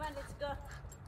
Come on, let's go.